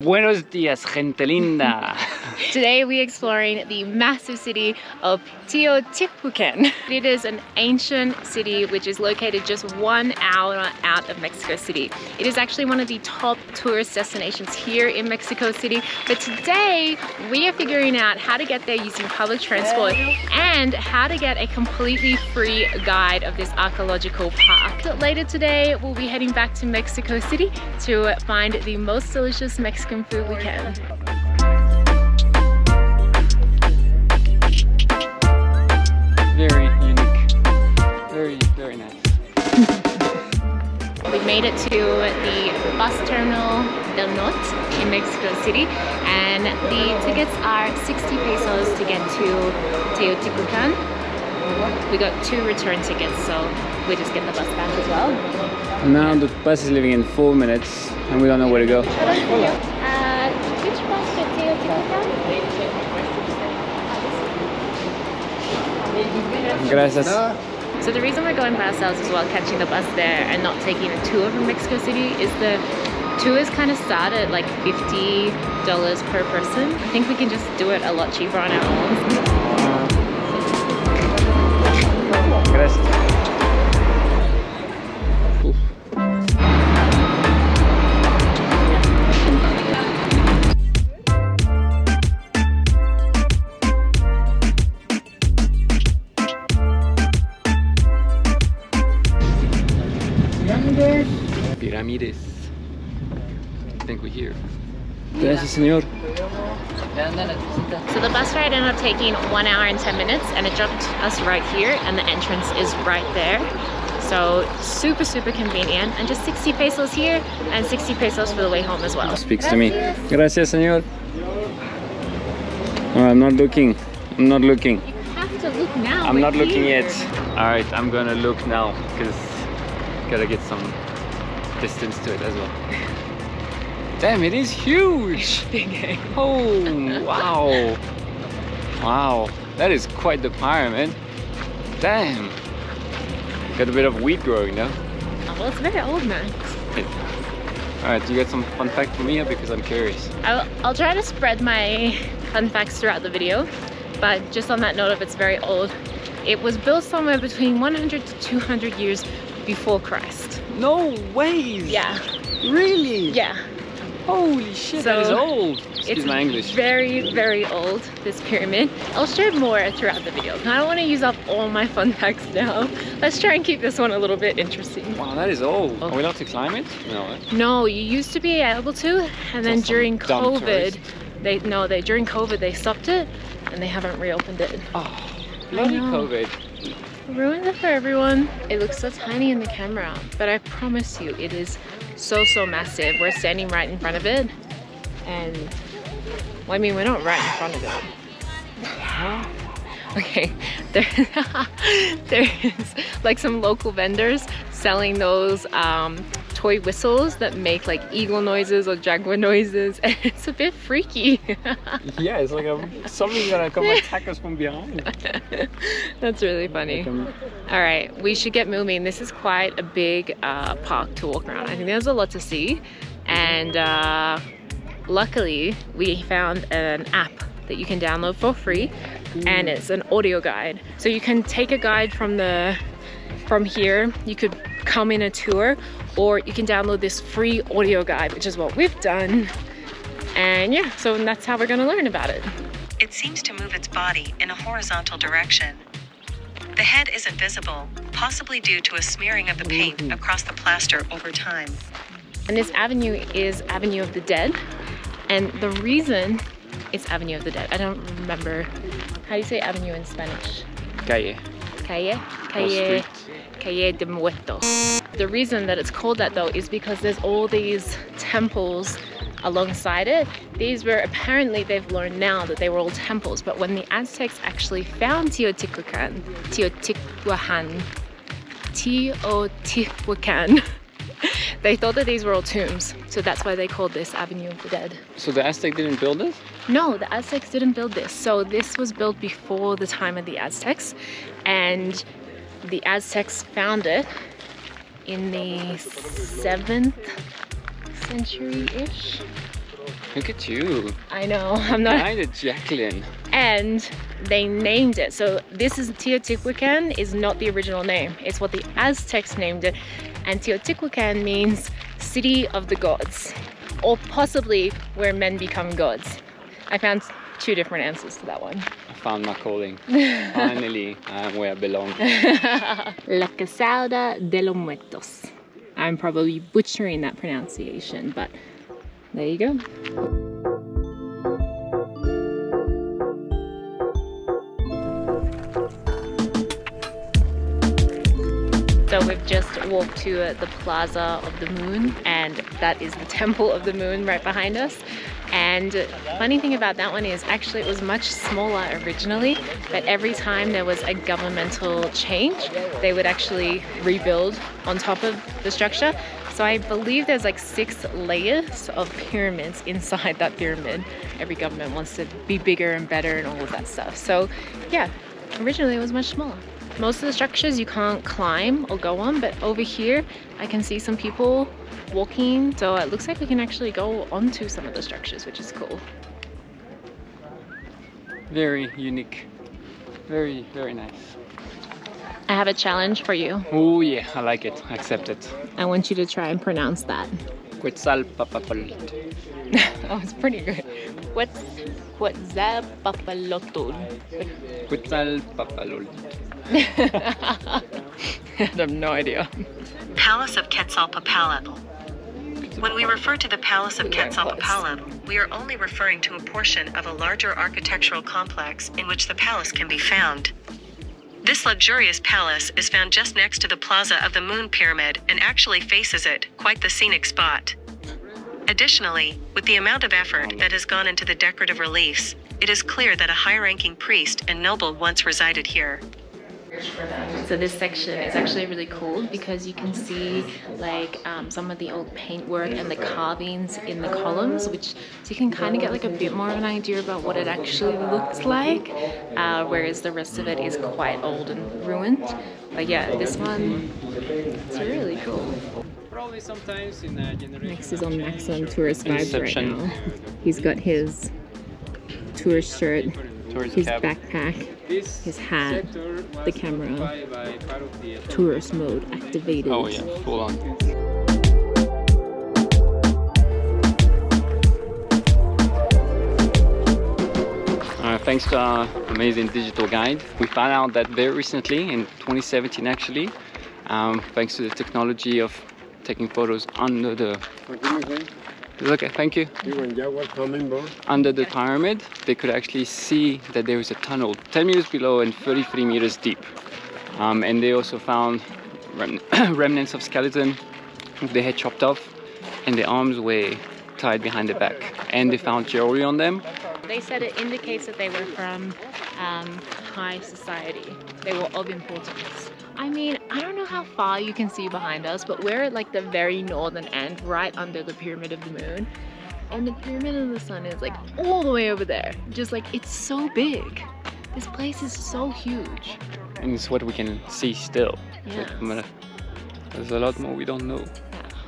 Buenos dias, gente linda. Today we're exploring the massive city of Teotihuacan. It is an ancient city which is located just one hour out of Mexico City. It is actually one of the top tourist destinations here in Mexico City. But today we are figuring out how to get there using public transport and how to get a completely free guide of this archaeological park. Later today we'll be heading back to Mexico City to find the most delicious Mexican food we can. Very unique. Very, very nice. We made it to the bus terminal Del Norte in Mexico City and the tickets are 60 pesos to get to Teotihuacan. We got two return tickets so we just get the bus back as well. Now the bus is leaving in four minutes and we don't know where to go. Uh, which bus to Teotihuacan? Gracias. So the reason we're going by ourselves as well, catching the bus there and not taking a tour from Mexico City is the tours kind of start at like $50 per person. I think we can just do it a lot cheaper on our own. Señor. So the bus ride ended up taking one hour and 10 minutes and it dropped us right here and the entrance is right there. So super, super convenient and just 60 pesos here and 60 pesos for the way home as well. Speaks to me. Gracias, señor. Oh, I'm not looking. I'm not looking. You have to look now. I'm we're not looking yet. All right, I'm gonna look now because gotta get some distance to it as well. Damn, it is huge. Big egg. Eh? Oh, wow. Wow, that is quite the pyramid. Damn. Got a bit of wheat growing though. Oh, well, it's very old, man. All right, you got some fun fact for me here because I'm curious. I'll, I'll try to spread my fun facts throughout the video, but just on that note of it's very old, it was built somewhere between 100 to 200 years before Christ. No way! Yeah, Really? yeah. Holy shit, that is So, old. Excuse it's my English. very, very old, this pyramid. I'll share more throughout the video. I don't want to use up all my fun facts now. Let's try and keep this one a little bit interesting. Wow, that is old. Are we allowed to climb it? No. eh? No, you used to be able to, and then during COVID, they no, they during COVID they stopped it, and they haven't reopened it. Oh, bloody. COVID. Ruined it for everyone. It looks so tiny in the camera, but I promise you, it is so so massive. We're standing right in front of it, and well, I mean we're not right in front of it. Okay, there, there is like some local vendors selling those um, toy whistles that make like eagle noises or jaguar noises, and it's a bit freaky. Yeah, it's like a, something's gonna come attack us from behind. That's really funny. All right, we should get moving. This is quite a big uh, park to walk around. I think there's a lot to see, and uh, luckily we found an app that you can download for free, and it's an audio guide. So you can take a guide from the from here. You could come in a tour, or you can download this free audio guide, which is what we've done. And yeah, so that's how we're gonna learn about it. It seems to move its body in a horizontal direction. The head isn't visible, possibly due to a smearing of the paint mm-hmm. across the plaster over time. And this avenue is Avenue of the Dead. And the reason it's Avenue of the Dead, I don't remember. How do you say avenue in Spanish? Calle. Calle? Calle. Calle de Muertos. The reason that it's called that though is because there's all these temples alongside it. These were apparently they've learned now that they were all temples, but when the Aztecs actually found Teotihuacan, Teotihuacan, Teotihuacan, they thought that these were all tombs. So that's why they called this Avenue of the Dead. So the Aztec didn't build this? No, the Aztecs didn't build this. So this was built before the time of the Aztecs, and the Aztecs found it in the seventh century-ish. Look at you. I know, I'm not. Kind of Jacqueline. and they named it. So this is Teotihuacan is not the original name. It's what the Aztecs named it. And Teotihuacan means city of the gods, or possibly where men become gods. I found two different answers to that one. I found my calling. Finally, I'm where I belong. La Calzada de los Muertos. I'm probably butchering that pronunciation, but there you go. Just walked to uh, the Plaza of the Moon, and that is the Temple of the Moon right behind us. And funny thing about that one is actually it was much smaller originally, but every time there was a governmental change, they would actually rebuild on top of the structure. So I believe there's like six layers of pyramids inside that pyramid. Every government wants to be bigger and better and all of that stuff. So yeah, originally it was much smaller. Most of the structures you can't climb or go on, but over here I can see some people walking. So it looks like we can actually go onto some of the structures, which is cool. Very unique. Very, very nice. I have a challenge for you. Oh yeah, I like it. I accept it. I want you to try and pronounce that. Quetzalpapapalot. Oh, it's pretty good. What's Quetzalpapalotl? I have no idea. Palace of Quetzalcoatl. When we refer to the Palace of. Quetzalcoatl, we are only referring to a portion of a larger architectural complex in which the palace can be found. This luxurious palace is found just next to the Plaza of the Moon Pyramid and actually faces it, quite the scenic spot. Additionally, with the amount of effort that has gone into the decorative reliefs, it is clear that a high ranking priest and noble once resided here. So this section is actually really cool because you can see like um, some of the old paintwork and the carvings in the columns, which so you can kind of get like a bit more of an idea about what it actually looks like. Uh, whereas the rest of it is quite old and ruined. But yeah, this one it's really cool. Probably sometimes in a generation. Max is on maximum tourist vibes right now. He's got his tourist shirt, Tourist his cap. backpack, This his hat, the camera. occupied by part of the- tourist mode activated. Oh yeah, full on. Uh, thanks to our amazing digital guide, we found out that very recently, in 2017 actually, um, thanks to the technology of taking photos under the okay, thank you When you were coming, bro. under the pyramid, they could actually see that there was a tunnel 10 meters below and 33 meters deep. Um, and they also found rem- remnants of skeleton with the head chopped off and the arms were tied behind the back. And they found jewelry on them. They said it indicates that they were from um, high society. They were of importance. I mean, I don't know how far you can see behind us, but we're at like the very northern end, right under the Pyramid of the Moon. And the Pyramid of the Sun is like all the way over there. Just like, it's so big. This place is so huge. And it's what we can see still. Yeah. There's a lot more we don't know.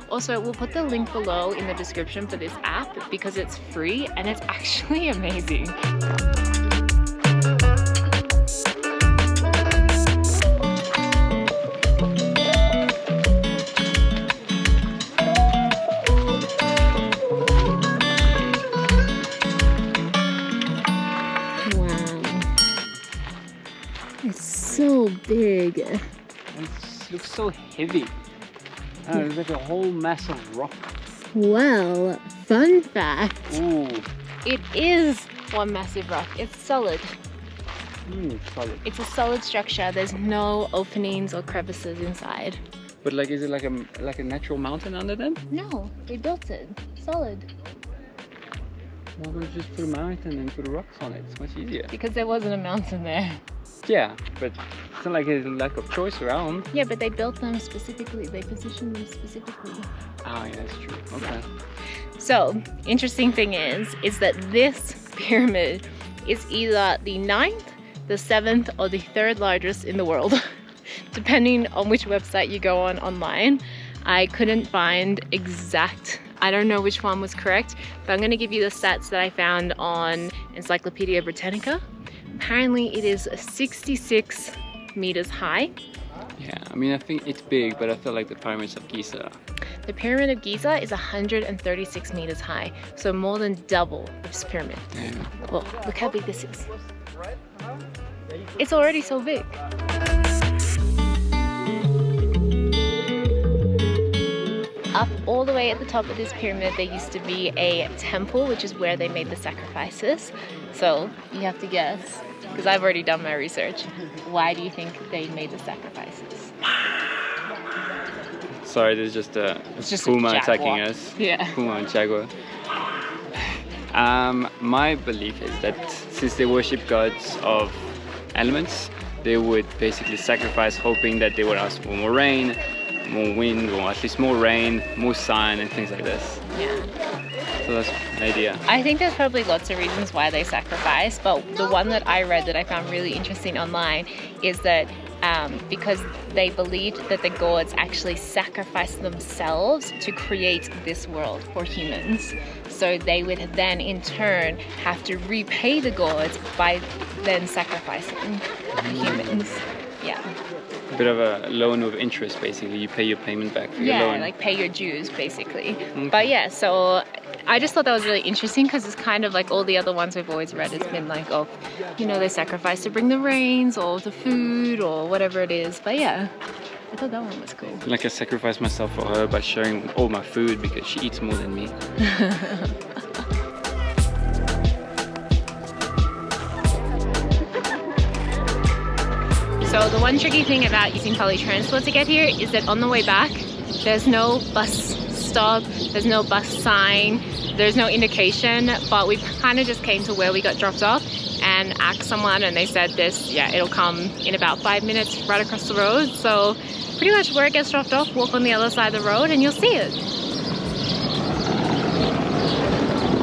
Also, we'll put the link below in the description for this app because it's free and it's actually amazing. So heavy. It's like a whole mass of rock. Well, fun fact. Ooh, It is one massive rock. It's solid. mm, solid. It's a solid structure. There's no openings or crevices inside. But like, is it like a like a natural mountain under them? No, they built it. Solid. Why don't you just put a mountain and put rocks on it? It's much easier. Because there wasn't a mountain there. Yeah, but it's not like there's a lack of choice around. Yeah, but they built them specifically. They positioned them specifically. Ah, yeah, that's true. Okay. So, interesting thing is, is that this pyramid is either the ninth, the seventh, or the third largest in the world, depending on which website you go on online. I couldn't find exact I don't know which one was correct, but I'm going to give you the stats that I found on Encyclopedia Britannica. Apparently it is 66 meters high. Yeah, I mean, I think it's big, but I feel like the pyramids of Giza. The Pyramid of Giza is 136 meters high, so more than double this pyramid. Yeah. Well, look how big this is. It's already so big. Up all the way at the top of this pyramid, there used to be a temple, which is where they made the sacrifices. So you have to guess, because I've already done my research. Why do you think they made the sacrifices? Sorry, there's just a It's just a puma jaguar. attacking us. Yeah. Puma and jaguar. Um, my belief is that since they worship gods of elements, they would basically sacrifice, hoping that they would ask for more rain, more wind, or at least more rain, more sun, and things like this. Yeah. So that's idea. I think there's probably lots of reasons why they sacrifice, but the one that I read that I found really interesting online is that um, because they believed that the gods actually sacrificed themselves to create this world for humans. So they would then in turn have to repay the gods by then sacrificing humans. Yeah. A bit of a loan with interest, basically. You pay your payment back for your Yeah, loan. like pay your dues basically. But yeah, so I just thought that was really interesting because it's kind of like all the other ones we've always read. It's been like, oh, you know, they sacrifice to bring the rains or the food or whatever it is. But yeah, I thought that one was cool. like I sacrificed myself for her by sharing all my food because she eats more than me. So the one tricky thing about using public transport to get here is that on the way back, there's no bus stop, there's no bus sign, there's no indication, but we kind of just came to where we got dropped off and asked someone and they said this, yeah, it'll come in about five minutes right across the road. So pretty much where it gets dropped off, walk on the other side of the road and you'll see it.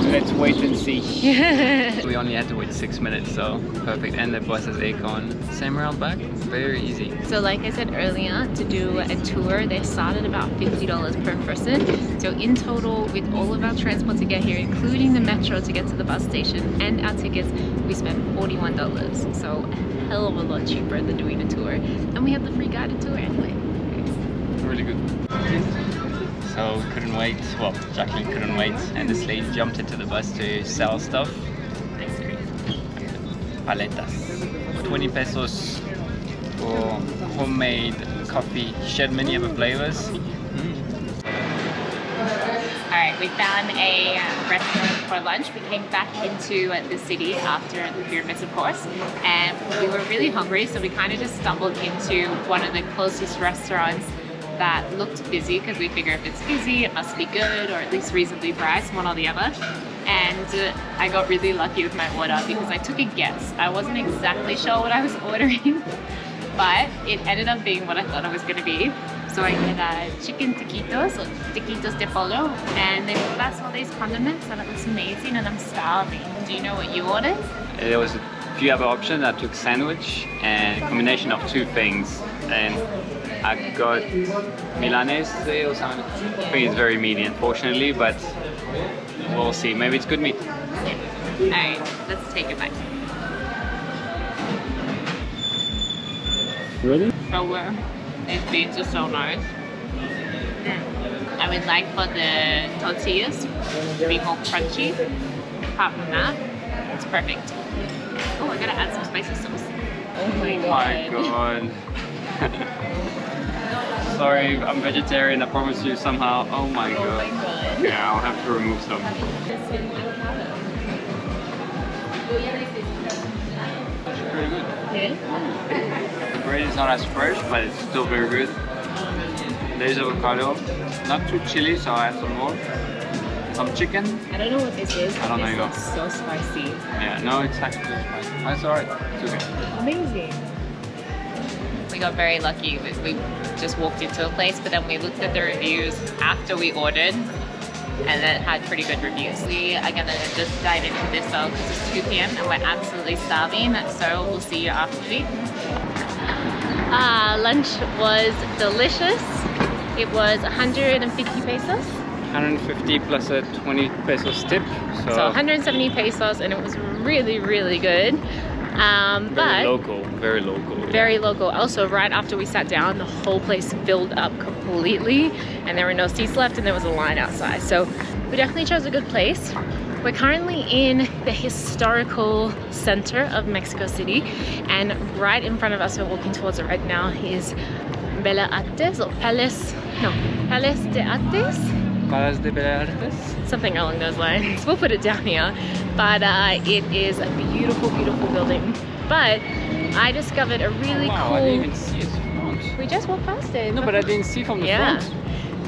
Let's wait and see. we only had to wait six minutes, so perfect. And the bus has aircon. Same round back, very easy. So like I said earlier, to do a tour, they start at about $50 per person. So in total, with all of our transport to get here, including the metro to get to the bus station and our tickets, we spent $41. So a hell of a lot cheaper than doing a tour. And we have the free guided tour anyway. Really good. So we couldn't wait. Well, Jacqueline couldn't wait, and this lady jumped into the bus to sell stuff. Paletas. 20 pesos for homemade coffee. She had many other flavors. Mm. All right, we found a uh, restaurant for lunch. We came back into uh, the city after the pyramids, of course, and we were really hungry, so we kind of just stumbled into one of the closest restaurants that looked busy because we figure if it's busy, it must be good or at least reasonably priced, one or the other. And uh, I got really lucky with my order because I took a guess. I wasn't exactly sure what I was ordering, but it ended up being what I thought it was going to be. So I had uh, chicken taquitos, or taquitos de pollo, and they brought us all these condiments, and it looks amazing, and I'm starving. Do you know what you ordered? There was a few other options. I took sandwich and combination of two things. And I got Milanese or something. I think it's very meaty, unfortunately, but we'll see. Maybe it's good meat. All right, let's take a bite. Ready? So uh, these beans are so nice. I would like for the tortillas to be more crunchy. Apart from that, it's perfect. Oh, I gotta add some spicy sauce. Oh my Oh my god. Sorry, I'm vegetarian, I promise you somehow. Oh my Oh my god. god. Yeah, I'll have to remove some. It's pretty good. Yeah. The bread is not as fresh, but it's still very good. There's avocado, not too chili, so I add some more. Some chicken. I don't know what this is. I don't know looks so spicy. Yeah, no, it's actually spicy. That's alright. It's okay. Amazing. We got very lucky. We, we just walked into a place, but then we looked at the reviews after we ordered, and it had pretty good reviews. We are gonna just dive into this though because it's 2 p.m. and we're absolutely starving. So we'll see you after we. Ah, lunch was delicious. It was 150 pesos 150 plus a 20 pesos tip. So, So 170 pesos, and it was really, really good. Um, very but local, very local. yeah. very local. Also, right after we sat down, the whole place filled up completely, and there were no seats left, and there was a line outside. So we definitely chose a good place. We're currently in the historical center of Mexico City, and right in front of us, we're walking towards it right now, is Bella Artes or Palace, no, Palace de Artes De Bellas Artes. something along those lines. We'll put it down here. But uh, it is a beautiful, beautiful building. But I discovered a really wow, cool. I didn't even see its front. We just walked past it. No, but I didn't see from the Yeah. front.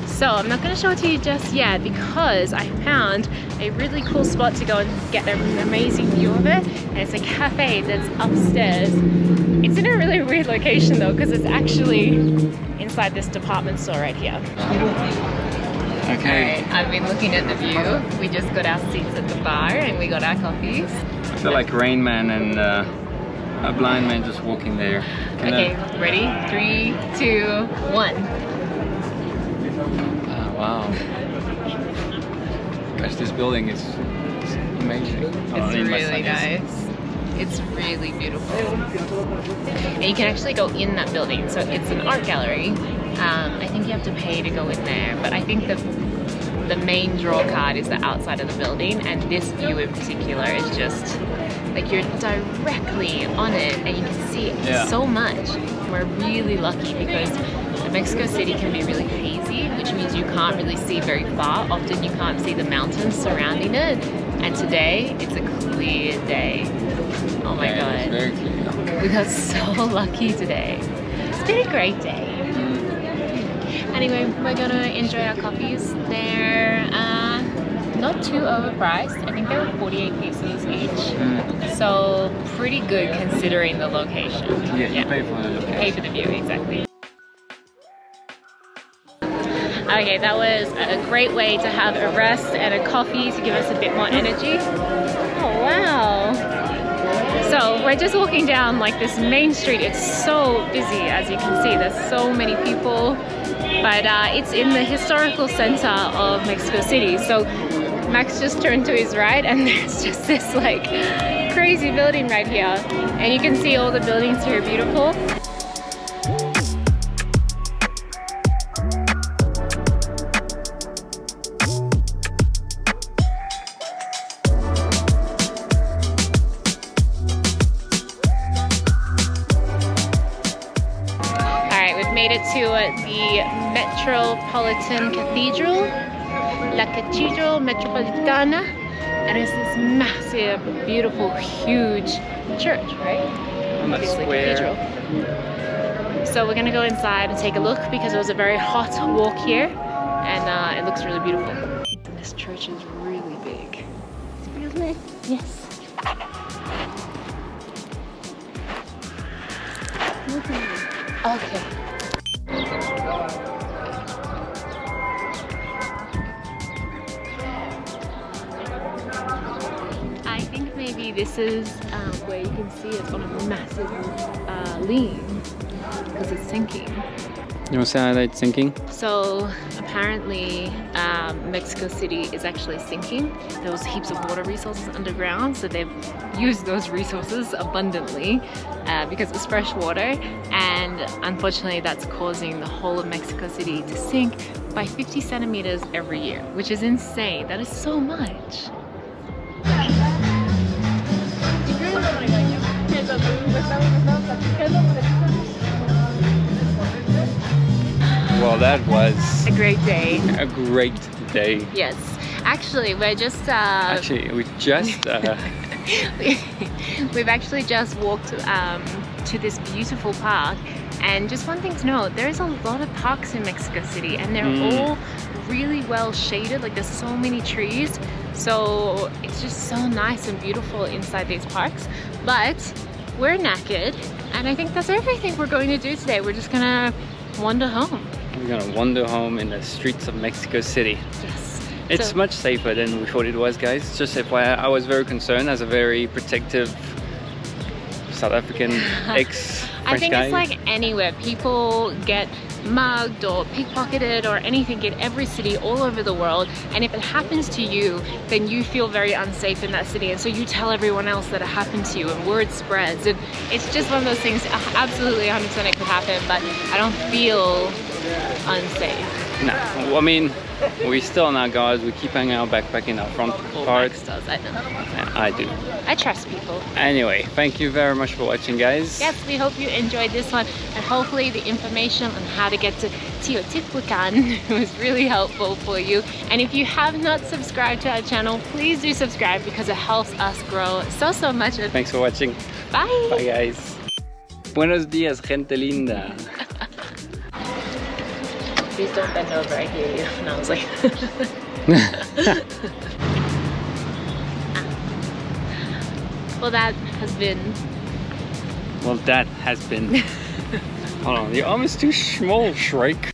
So I'm not going to show it to you just yet because I found a really cool spot to go and get an amazing view of it. And it's a cafe that's upstairs. It's in a really weird location though because it's actually inside this department store right here. Okay. I've been looking at the view. We just got our seats at the bar and we got our coffees. I feel like Rain Man and uh, a blind man just walking there. Okay, ready? Three, two, one. Ah, wow. Gosh, this building is, is amazing. Oh, It's my really nice. It's really beautiful. And you can actually go in that building. So it's an art gallery. Um, I think you have to pay to go in there, but I think the the main draw card is the outside of the building, and this view in particular is just like you're directly on it, and you can see Yeah. so much. We're really lucky because Mexico City can be really hazy, which means you can't really see very far. Often you can't see the mountains surrounding it, and today it's a clear day. Oh my Yeah, it's god. very clear. We got so lucky today. It's been a great day. Anyway, we're gonna enjoy our coffees. They're uh, not too overpriced. I think they were 48 pesos each. Mm. So pretty good considering the location. Yeah, you pay for the location. Pay for the view, exactly. Okay, that was a great way to have a rest and a coffee to give us a bit more energy. Oh wow. So we're just walking down like this main street. It's so busy as you can see. There's so many people. But uh, it's in the historical center of Mexico City. So Max just turned to his right and there's just this like crazy building right here. And you can see all the buildings here beautiful. Made it to uh, the Metropolitan Cathedral, La Catedral Metropolitana, and it's this massive, beautiful, huge church, right? On the Obviously, cathedral. So we're gonna go inside and take a look because it was a very hot walk here, and uh, it looks really beautiful. This church is really big. Really? Yes. Okay. This is um, where you can see it's on a massive uh, lean because it's sinking. You want to say how it's sinking? So apparently um, Mexico City is actually sinking. There was heaps of water resources underground, so they've used those resources abundantly uh, because it's fresh water. And unfortunately, that's causing the whole of Mexico City to sink by 50 centimeters every year, which is insane. That is so much. That was A great day. a great day. Yes. Actually, we're just uh, Actually, we just uh, We've actually just walked um, to this beautiful park and just one thing to note, there's a lot of parks in Mexico City and they're Mm. all really well shaded, like there's so many trees. So it's just so nice and beautiful inside these parks. But we're knackered and I think that's everything we're going to do today. We're just gonna wander home. We're gonna wander home in the streets of Mexico City. Yes. It's So- much safer than we thought it was, guys. Just FYI, I was very concerned as a very protective South African ex I think guy. it's like anywhere. People get mugged or pickpocketed or anything in every city all over the world. And if it happens to you, then you feel very unsafe in that city. And so you tell everyone else that it happened to you and word spreads. And it's just one of those things, absolutely 100% it could happen, but I don't feel unsafe. No, well, I mean, we still now, guys. We keep hanging our backpack in our front Well, part. Max does, I don't know. I do. I trust people. Anyway, thank you very much for watching, guys. Yes, we hope you enjoyed this one and hopefully the information on how to get to Teotihuacan was really helpful for you. And if you have not subscribed to our channel, please do subscribe because it helps us grow so, so much. Thanks for watching. Bye! Bye, guys. Buenos dias, gente linda. Please don't bend over, I hear you. And I was like, well, that has been well, that has been. Hold on, your arm is too small, Shrike.